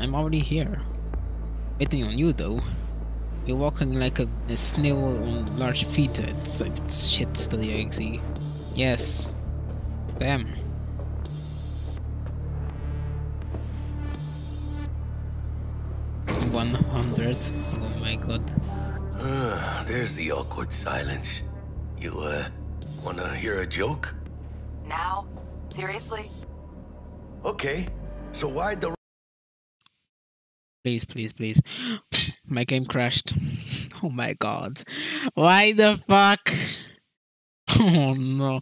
I'm already here. Waiting on you though. You're walking like a, a snail on large feet. It's, it's shit, the exe. Yes. Damn. One hundred. Oh my god. Ah, there's the awkward silence. You, uh, wanna hear a joke? Now? Seriously? Okay. So why the Please, please, please. My game crashed. Oh my god. Why the fuck? Oh no.